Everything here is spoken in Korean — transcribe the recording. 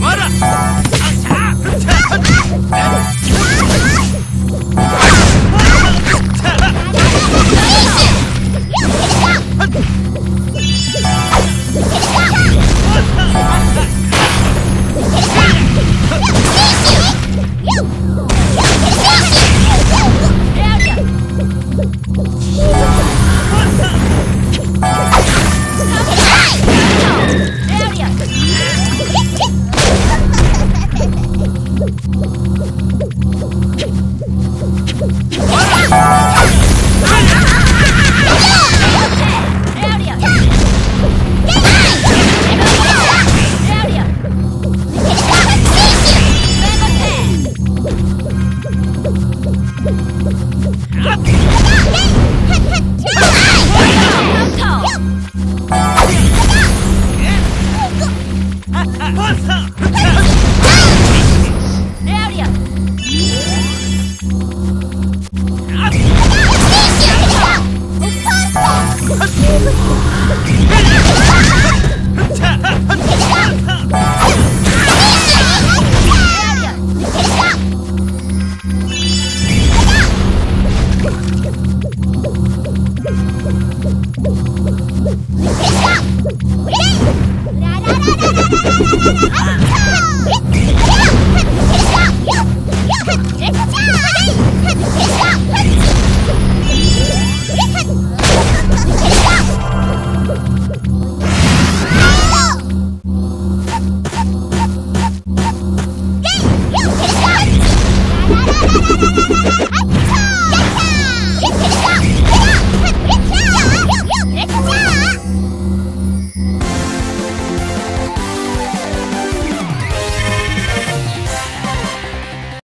와라! 자! 자! Thank you.